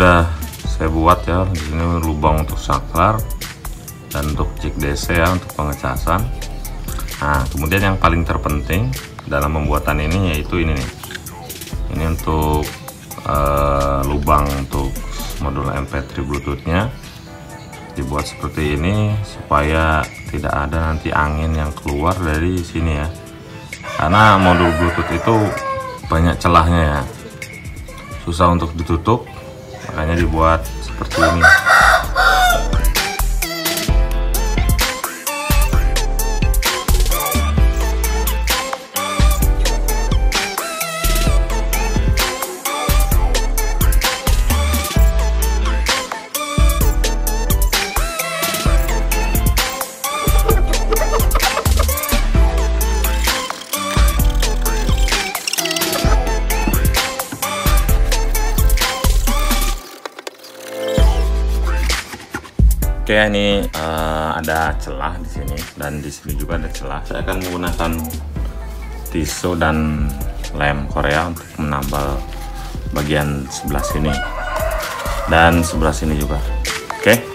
sudah saya buat ya. Di sini lubang untuk saklar dan untuk jack DC ya untuk pengecasan. Nah kemudian yang paling terpenting dalam pembuatan ini yaitu ini nih. Ini untuk uh, lubang untuk modul MP3 Bluetoothnya. Dibuat seperti ini supaya tidak ada nanti angin yang keluar dari sini ya. Karena modul Bluetooth itu banyak celahnya ya. Susah untuk ditutup makanya dibuat seperti ini Oke, ini uh, ada celah di sini dan di sini juga ada celah. Saya akan menggunakan tisu dan lem Korea untuk menambal bagian sebelah sini dan sebelah sini juga. Oke.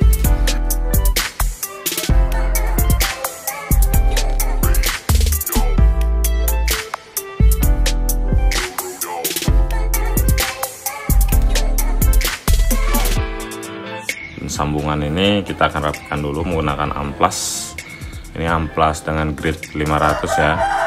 Sambungan ini kita akan rapikan dulu menggunakan amplas. Ini amplas dengan grid 500 ya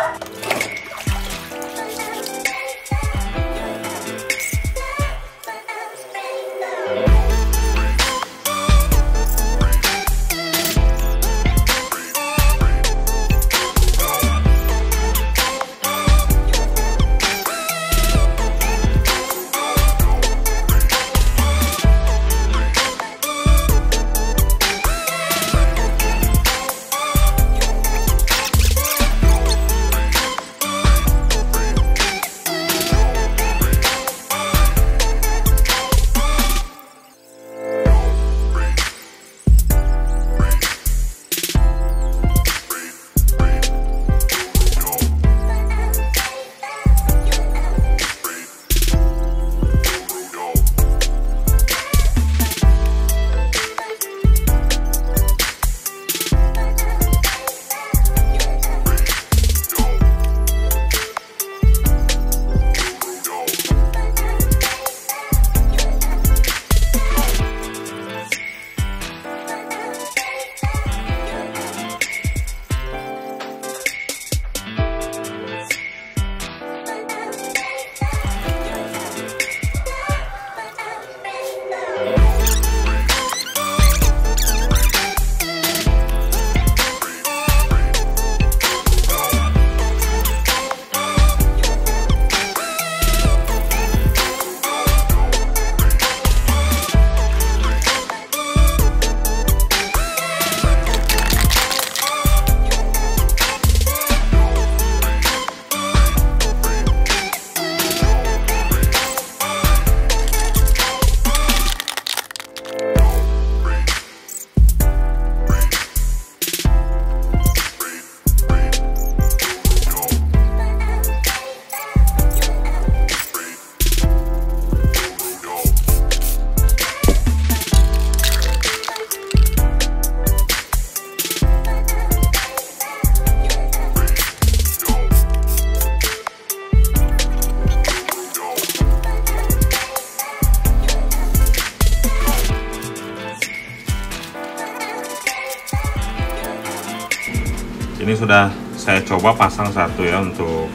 sudah saya coba pasang satu ya untuk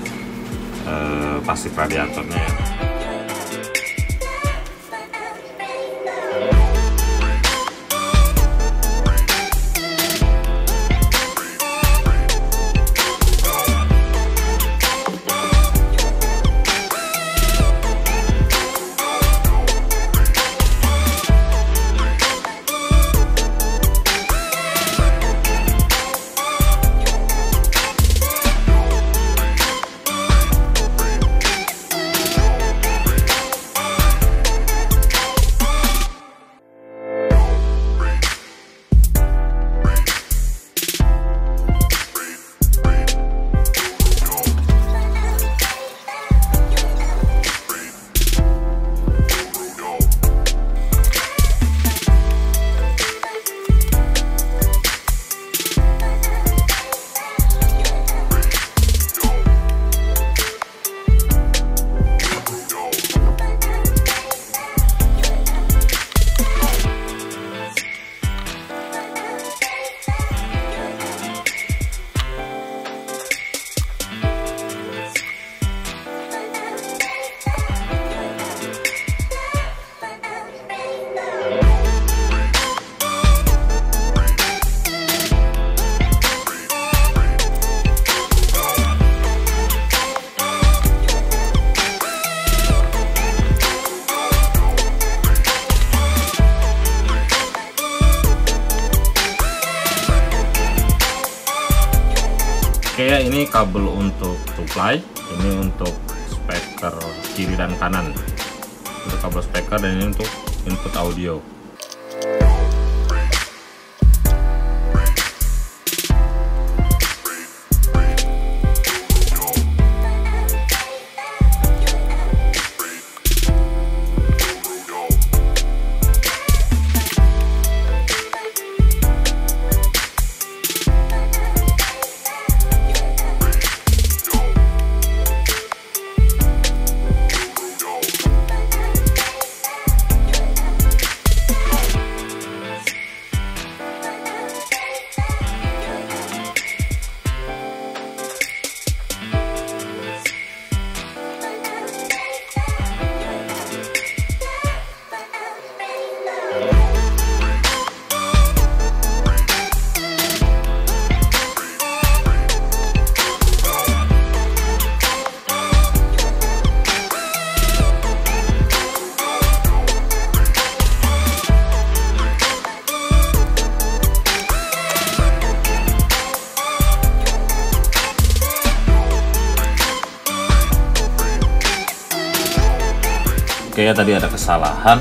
eh, plastik radiatornya ya. Kabel untuk supply ini untuk speaker kiri dan kanan. Untuk kabel speaker dan ini untuk input audio Tadi ada kesalahan.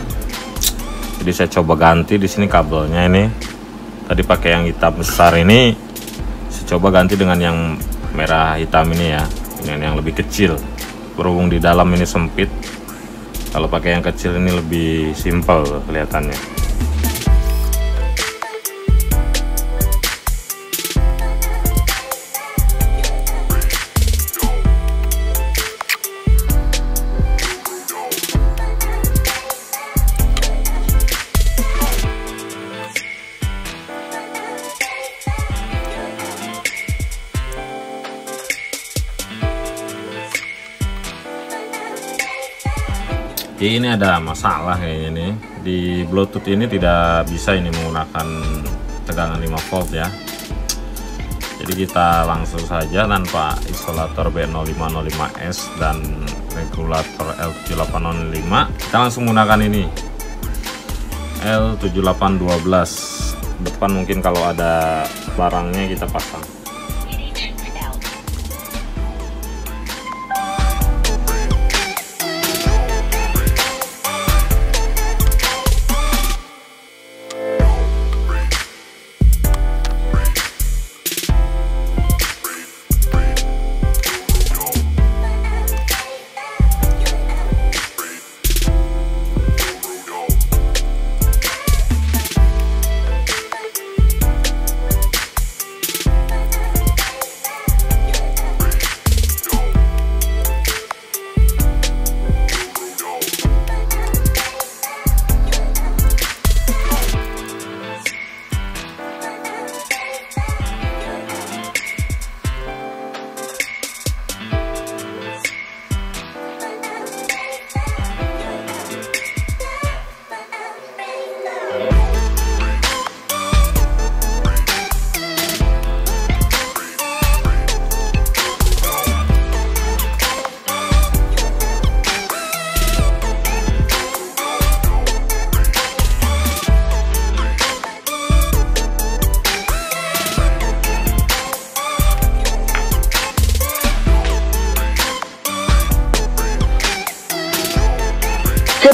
Jadi saya coba ganti di sini kabelnya ini. Tadi pakai yang hitam besar ini. Saya coba ganti dengan yang merah hitam ini ya. Dengan yang lebih kecil. Berhubung di dalam ini sempit. Kalau pakai yang kecil ini lebih simpel kelihatannya. Jadi ini ada masalah kayaknya nih di Bluetooth ini tidak bisa ini menggunakan tegangan 5 volt ya. Jadi kita langsung saja tanpa isolator B0505S dan regulator L7805 kita langsung menggunakan ini. L7812. Depan mungkin kalau ada barangnya kita pasang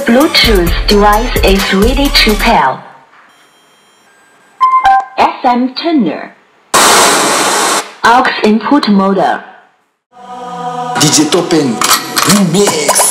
Bluetooth device is ready to pair. FM tuner. Aux input model. DJ Topen Remix